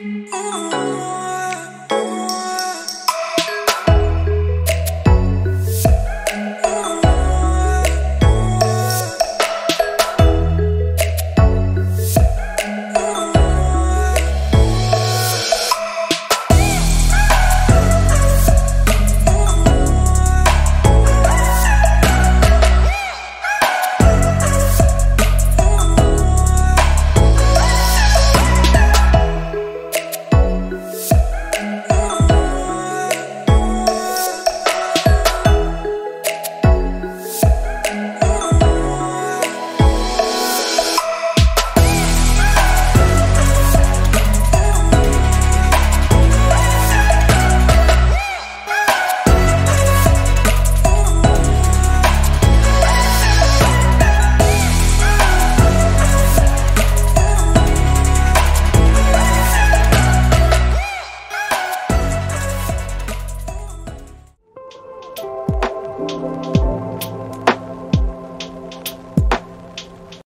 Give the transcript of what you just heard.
Oh. うん。